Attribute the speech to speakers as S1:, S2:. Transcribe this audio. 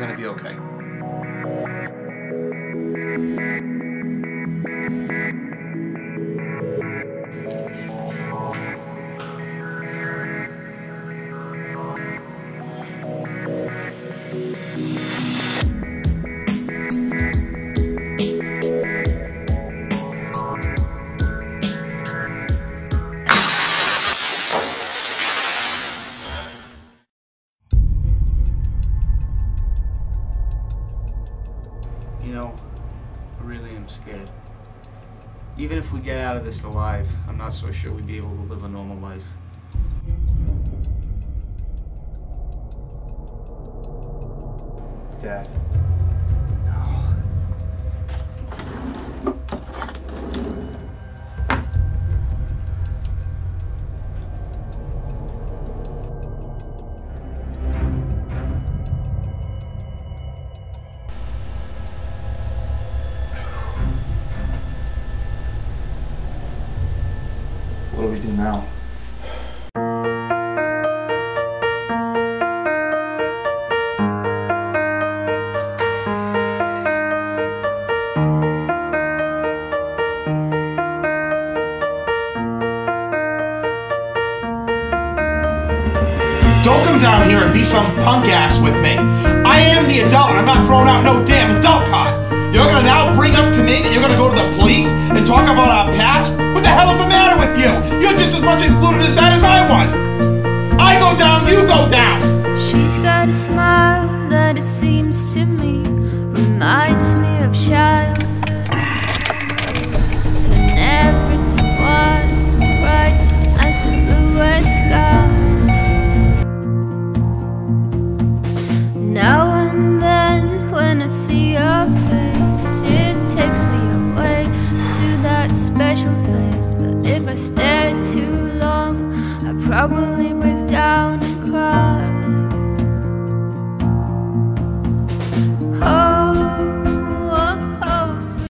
S1: going to be okay. You know, I really am scared. Even if we get out of this alive, I'm not so sure we'd be able to live a normal life. Dad. We do now?
S2: Don't come down here and be some punk ass with me. I am the adult. I'm not throwing out no damn adult card. You're gonna now bring up to me that you're gonna go to the police and talk about our past?
S3: Reminds me of childhood. memories When everything was as bright as the bluest sky. Now and then, when I see your face, it takes me away to that special place. But if I stare too long, I probably break down and cry.